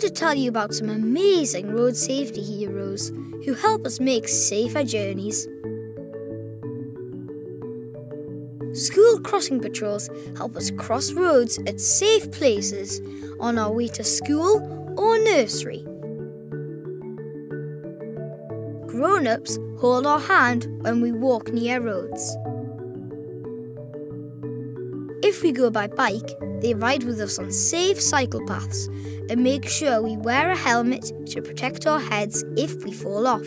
to tell you about some amazing road safety heroes who help us make safer journeys. School crossing patrols help us cross roads at safe places on our way to school or nursery. Grown ups hold our hand when we walk near roads. If we go by bike, they ride with us on safe cycle paths and make sure we wear a helmet to protect our heads if we fall off.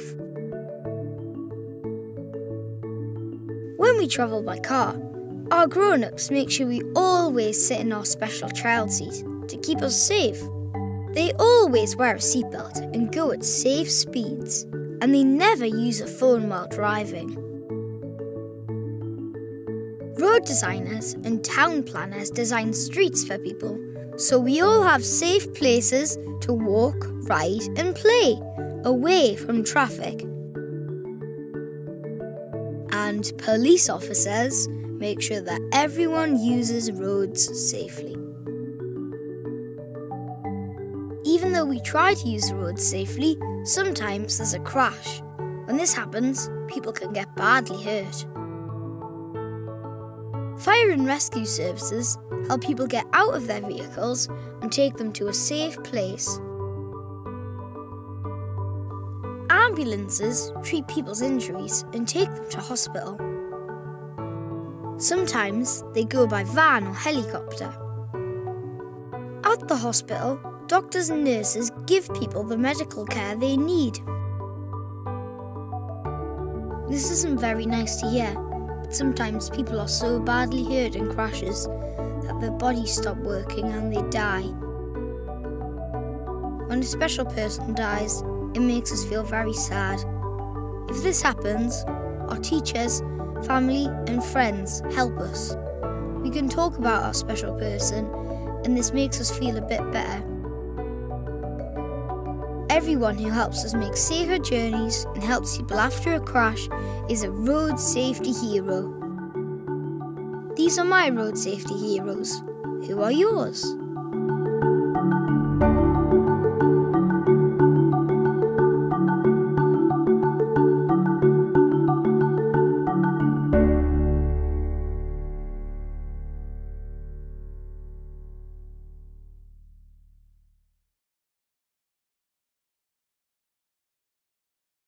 When we travel by car, our grown ups make sure we always sit in our special child seat to keep us safe. They always wear a seatbelt and go at safe speeds, and they never use a phone while driving. Road designers and town planners design streets for people so we all have safe places to walk, ride, and play away from traffic. And police officers make sure that everyone uses roads safely. Even though we try to use roads safely, sometimes there's a crash. When this happens, people can get badly hurt. Fire and rescue services help people get out of their vehicles and take them to a safe place. Ambulances treat people's injuries and take them to hospital. Sometimes they go by van or helicopter. At the hospital, doctors and nurses give people the medical care they need. This isn't very nice to hear, sometimes people are so badly hurt in crashes that their bodies stop working and they die. When a special person dies, it makes us feel very sad. If this happens, our teachers, family, and friends help us. We can talk about our special person, and this makes us feel a bit better. Everyone who helps us make safer journeys and helps people after a crash is a road safety hero. These are my road safety heroes. Who are yours?